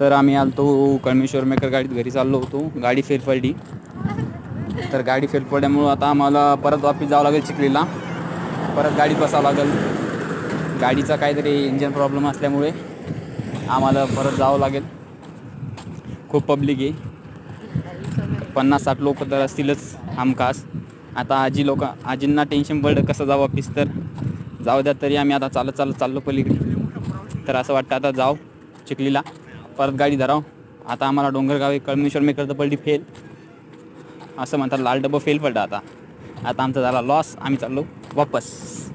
तर आम्ही आलतो कळमेश्वर मेकर गाडीत घरी चाललो होतो. गाडी फेल पडली. तर गाडी फेल पडल्यामुळं आता आम्हाला परत वापस जावं लागेल चिखलीला. परत गाडीत बसावं लागेल. गाडीचा काहीतरी इंजन प्रॉब्लेम असल्यामुळे आम्हाला परत जावं लागेल. खूप पब्लिक आहे. पन्नास साठ लोक तर असतीलच हमखास. आता आजी लोक आजींना टेन्शन पडलं कसं जावं वापिस तर? जाऊ द्या तरी आम्ही आता चालत चालत चाललो पलीकडे. तर असं वाटतं आता जाऊ चिखलीला. परत गाडी धराव. आता आम्हाला डोंगरगाव कळमेश्वर मेकर तर पडली फेल असं म्हणतात लाल डब्बा फेल पडला आता. आता आमचा झाला लॉस आम्ही चाललो वापस.